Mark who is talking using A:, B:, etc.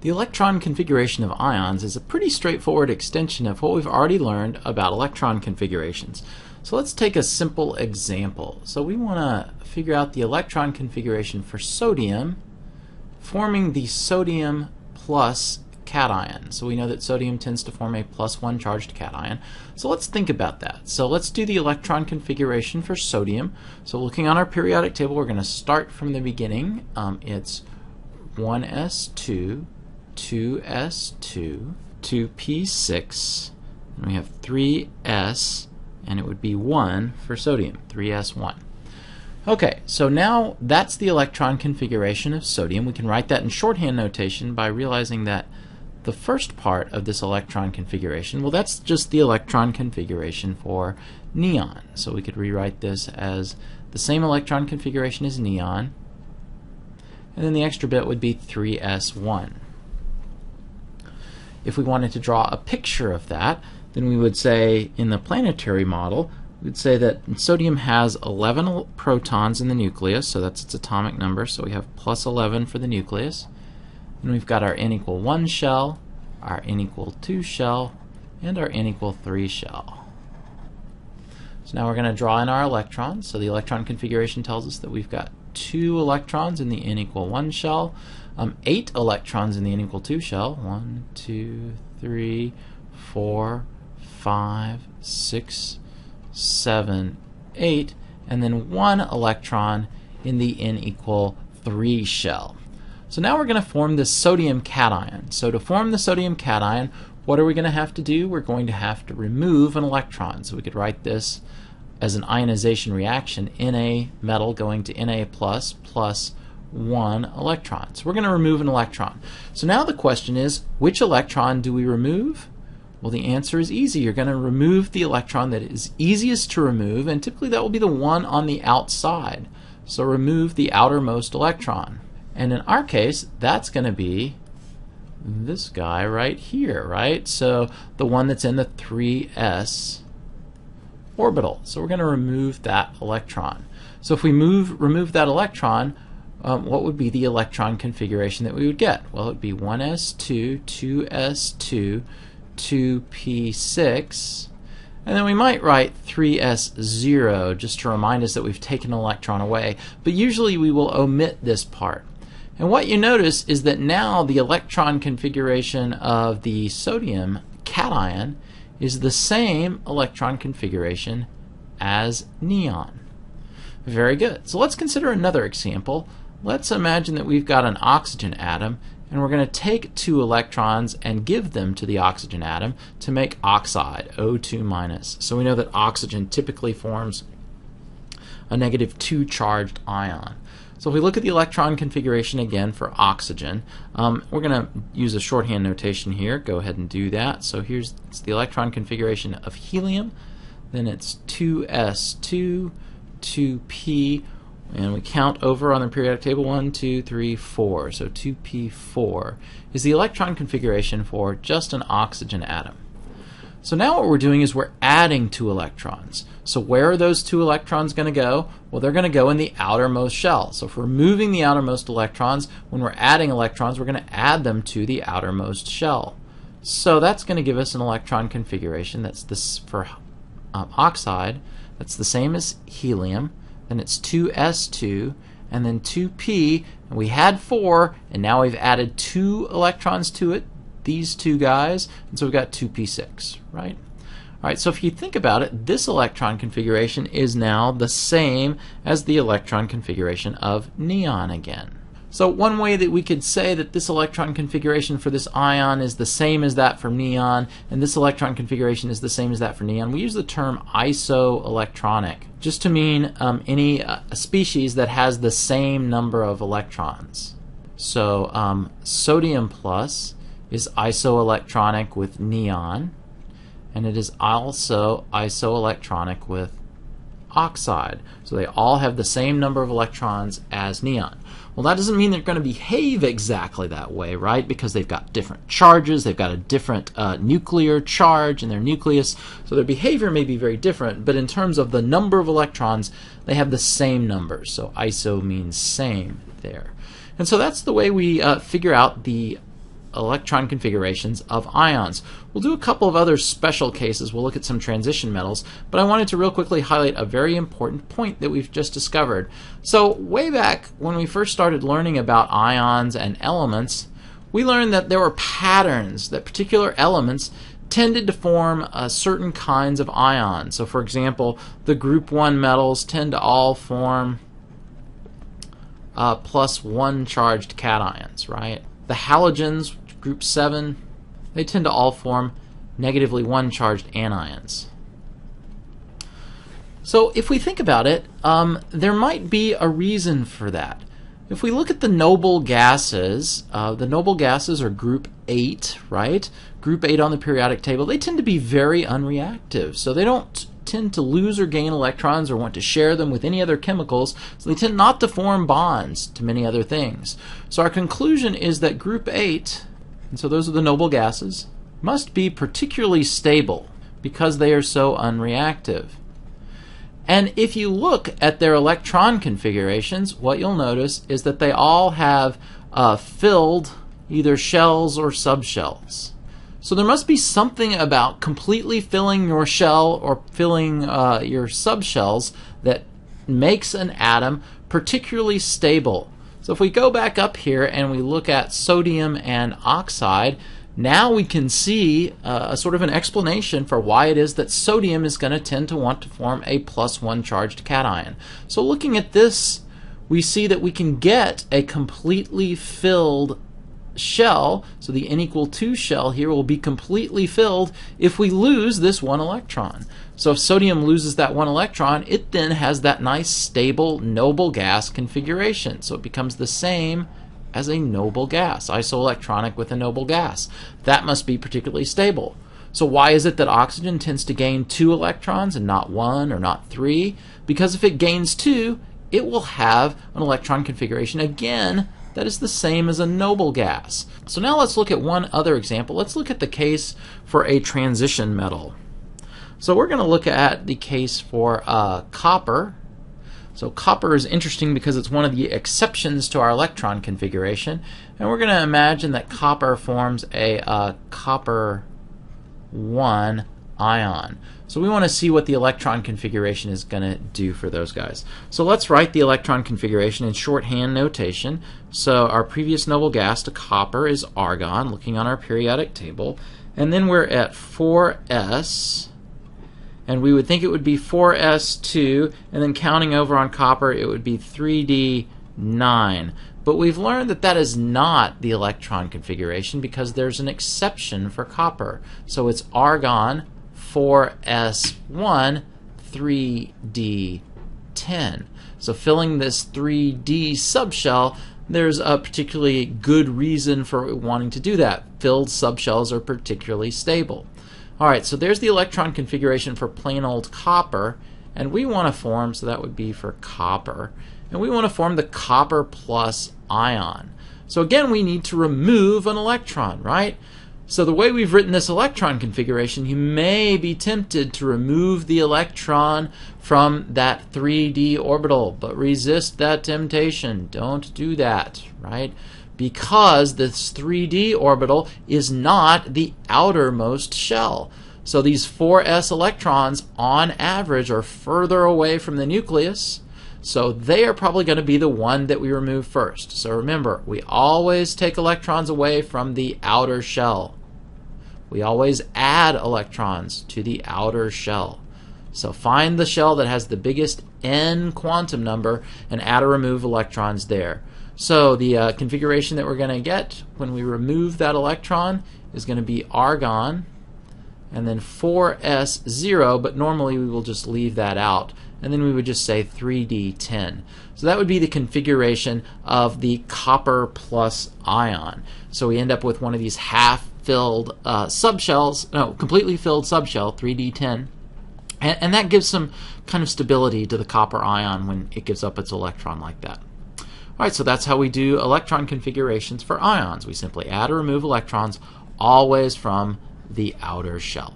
A: The electron configuration of ions is a pretty straightforward extension of what we've already learned about electron configurations. So let's take a simple example. So we want to figure out the electron configuration for sodium forming the sodium plus cation. So we know that sodium tends to form a plus one charged cation. So let's think about that. So let's do the electron configuration for sodium. So looking on our periodic table, we're going to start from the beginning. Um, it's 1s2 2s2, 2p6, and we have 3s, and it would be 1 for sodium, 3s1. Okay, so now that's the electron configuration of sodium. We can write that in shorthand notation by realizing that the first part of this electron configuration, well, that's just the electron configuration for neon. So we could rewrite this as the same electron configuration as neon, and then the extra bit would be 3s1 if we wanted to draw a picture of that, then we would say in the planetary model, we'd say that sodium has 11 protons in the nucleus, so that's its atomic number, so we have plus 11 for the nucleus. And we've got our n equal 1 shell, our n equal 2 shell, and our n equal 3 shell. So now we're going to draw in our electrons. So the electron configuration tells us that we've got two electrons in the n equal 1 shell, um, eight electrons in the n equal 2 shell. One, two, three, four, five, six, seven, eight, and then one electron in the n equal 3 shell. So now we're going to form this sodium cation. So to form the sodium cation, what are we going to have to do? We're going to have to remove an electron. So we could write this as an ionization reaction, Na metal going to Na plus plus one electron. So we're going to remove an electron. So now the question is, which electron do we remove? Well, the answer is easy. You're going to remove the electron that is easiest to remove, and typically that will be the one on the outside. So remove the outermost electron. And in our case, that's going to be this guy right here, right? So the one that's in the 3s orbital. So we're going to remove that electron. So if we move remove that electron, um, what would be the electron configuration that we would get? Well, it would be 1s2, 2s2, 2p6, and then we might write 3s0 just to remind us that we've taken an electron away, but usually we will omit this part. And what you notice is that now the electron configuration of the sodium cation is the same electron configuration as neon. Very good. So let's consider another example. Let's imagine that we've got an oxygen atom and we're going to take two electrons and give them to the oxygen atom to make oxide, O2 minus. So we know that oxygen typically forms a negative 2 charged ion. So if we look at the electron configuration again for oxygen, um, we're going to use a shorthand notation here. Go ahead and do that. So here's the electron configuration of helium. Then it's 2s2, 2p, and we count over on the periodic table 1, 2, 3, 4. So 2p4 is the electron configuration for just an oxygen atom. So now what we're doing is we're adding two electrons. So where are those two electrons going to go? Well, they're going to go in the outermost shell. So if we're moving the outermost electrons, when we're adding electrons, we're going to add them to the outermost shell. So that's going to give us an electron configuration that's this for um, oxide. That's the same as helium then it's 2s2, and then 2p, and we had 4, and now we've added 2 electrons to it, these two guys, and so we've got 2p6, right? All right, so if you think about it, this electron configuration is now the same as the electron configuration of neon again. So one way that we could say that this electron configuration for this ion is the same as that for neon, and this electron configuration is the same as that for neon, we use the term isoelectronic, just to mean um, any uh, species that has the same number of electrons. So um, sodium plus is isoelectronic with neon, and it is also isoelectronic with oxide. So they all have the same number of electrons as neon. Well, that doesn't mean they're going to behave exactly that way, right? Because they've got different charges, they've got a different uh, nuclear charge in their nucleus, so their behavior may be very different, but in terms of the number of electrons, they have the same numbers. So iso means same there. And so that's the way we uh, figure out the electron configurations of ions. We'll do a couple of other special cases. We'll look at some transition metals, but I wanted to real quickly highlight a very important point that we've just discovered. So, way back when we first started learning about ions and elements, we learned that there were patterns that particular elements tended to form uh, certain kinds of ions. So, for example, the group 1 metals tend to all form uh, plus 1 charged cations, right? The halogens, group 7, they tend to all form negatively 1 charged anions. So, if we think about it, um, there might be a reason for that. If we look at the noble gases, uh, the noble gases are group 8, right? Group 8 on the periodic table. They tend to be very unreactive. So they don't tend to lose or gain electrons or want to share them with any other chemicals. So they tend not to form bonds to many other things. So our conclusion is that group 8, and so those are the noble gases, must be particularly stable because they are so unreactive. And if you look at their electron configurations, what you'll notice is that they all have uh, filled either shells or subshells. So there must be something about completely filling your shell or filling uh, your subshells that makes an atom particularly stable. So if we go back up here and we look at sodium and oxide, now we can see uh, a sort of an explanation for why it is that sodium is going to tend to want to form a plus one charged cation. So looking at this, we see that we can get a completely filled shell, so the n equal 2 shell here will be completely filled if we lose this one electron. So if sodium loses that one electron, it then has that nice stable noble gas configuration. So it becomes the same as a noble gas, isoelectronic with a noble gas. That must be particularly stable. So why is it that oxygen tends to gain two electrons and not one or not three? Because if it gains two, it will have an electron configuration again that is the same as a noble gas. So now let's look at one other example. Let's look at the case for a transition metal. So we're going to look at the case for uh, copper so copper is interesting because it's one of the exceptions to our electron configuration. And we're going to imagine that copper forms a uh, copper 1 ion. So we want to see what the electron configuration is going to do for those guys. So let's write the electron configuration in shorthand notation. So our previous noble gas to copper is argon, looking on our periodic table. And then we're at 4s and we would think it would be 4s2 and then counting over on copper it would be 3d9 but we've learned that that is not the electron configuration because there's an exception for copper so it's argon 4s1 3d10 so filling this 3d subshell there's a particularly good reason for wanting to do that. Filled subshells are particularly stable. Alright, so there's the electron configuration for plain old copper, and we want to form, so that would be for copper, and we want to form the copper plus ion. So again, we need to remove an electron, right? So the way we've written this electron configuration, you may be tempted to remove the electron from that 3d orbital, but resist that temptation. Don't do that, right? because this 3D orbital is not the outermost shell. So these 4s electrons, on average, are further away from the nucleus. So they are probably going to be the one that we remove first. So remember, we always take electrons away from the outer shell. We always add electrons to the outer shell. So find the shell that has the biggest n quantum number and add or remove electrons there. So the uh, configuration that we're going to get when we remove that electron is going to be argon and then 4s0, but normally we will just leave that out. And then we would just say 3d10. So that would be the configuration of the copper plus ion. So we end up with one of these half-filled uh, subshells, no, completely filled subshell, 3d10. And, and that gives some kind of stability to the copper ion when it gives up its electron like that. Alright, so that's how we do electron configurations for ions. We simply add or remove electrons always from the outer shell.